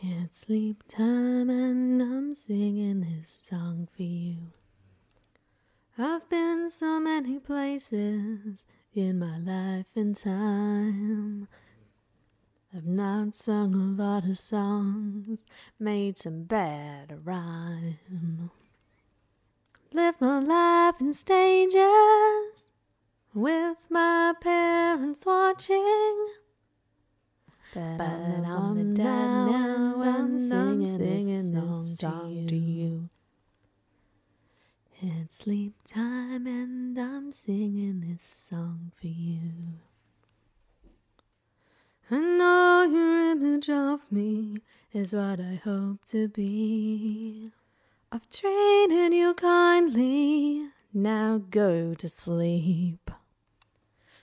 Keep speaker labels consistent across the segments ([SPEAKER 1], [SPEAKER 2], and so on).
[SPEAKER 1] It's sleep time and I'm singing this song for you. I've been so many places in my life and time. I've not sung a lot of songs, made some bad rhyme. Lived my life in stages with my parents watching. But, I'm the dad now, song to you. It's sleep time and I'm singing this song for you. I know your image of me is what I hope to be. I've treated you kindly, now go to sleep.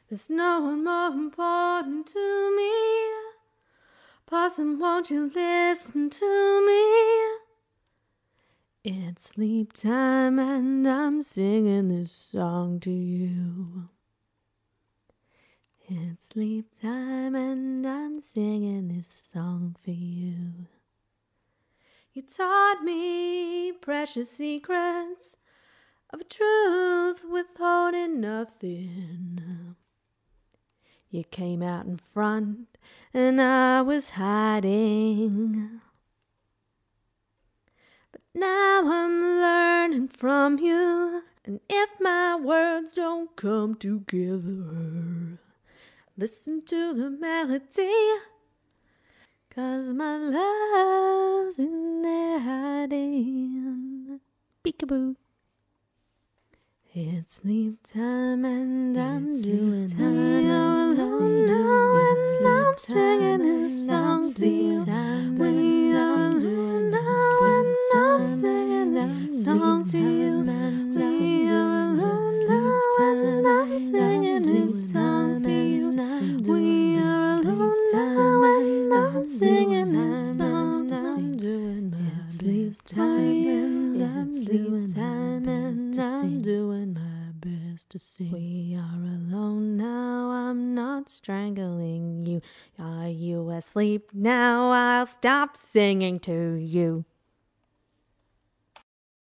[SPEAKER 1] There's no one more important to me. Possum, won't you listen to me? It's sleep time and I'm singing this song to you. It's sleep time and I'm singing this song for you. You taught me precious secrets of truth, withholding nothing. You came out in front and I was hiding. Now I'm learning from you, and if my words don't come together, listen to the melody. Cause my love's in there hiding. Peekaboo. It's sleep time and I'm
[SPEAKER 2] It's
[SPEAKER 1] doing
[SPEAKER 2] time
[SPEAKER 1] sleep time and I'm doing time and I'm
[SPEAKER 2] doing my best to sing.
[SPEAKER 1] We are alone now, I'm not strangling you. Are you asleep now? I'll stop singing to you.